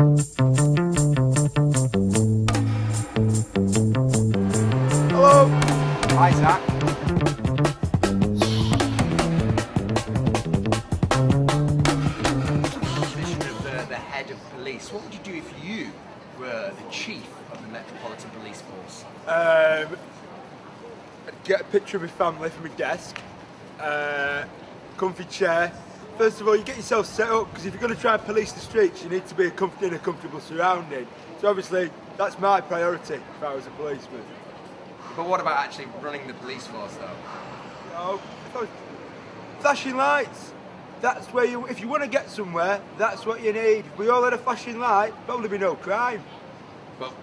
Hello. Hi, Zack. The, the head of police. What would you do if you were the chief of the Metropolitan Police Force? Um, get a picture of my family from my desk. Uh, comfy chair. First of all, you get yourself set up because if you're going to try and police the streets, you need to be a comf- in a comfortable surrounding. So obviously, that's my priority if I was a policeman. But what about actually running the police force, though? You know, if I was- flashing lights. That's where you. If you want to get somewhere, that's what you need. If we all had a flashing light, probably be no crime. But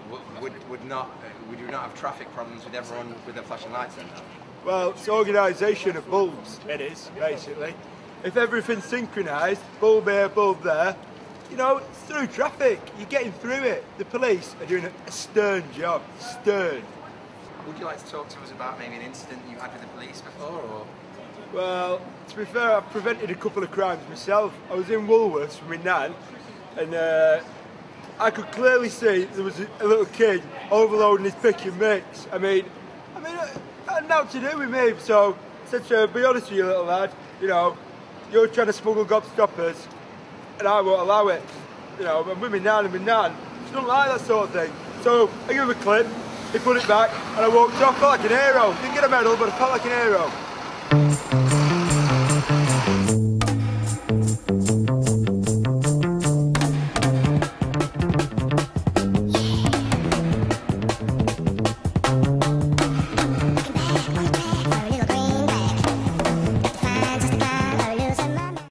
would, would not uh, would you not have traffic problems with everyone with their flashing lights then? Well, it's organisation of bulbs, it is, basically. If everything's synchronised, bulb here, bulb there, you know, it's through traffic. You're getting through it. The police are doing a stern job. Stern. Would you like to talk to us about maybe an incident you had with the police before, or Well, to be fair, I've prevented a couple of crimes myself. I was in Woolworths with my nan, and uh, I could clearly see there was a, little kid overloading his pick and mix. I mean, I mean, uh, that had nothing to do with me. So I said to her, "Be honest with you, little lad. You know, you're trying to smuggle gobstoppers, and I won't allow it. You know, I'm with my nan and my nan. She don't like that sort of thing. So I gave him a clip. He put it back, and I walked off. Felt like an hero. Didn't get a medal, but I felt like an hero.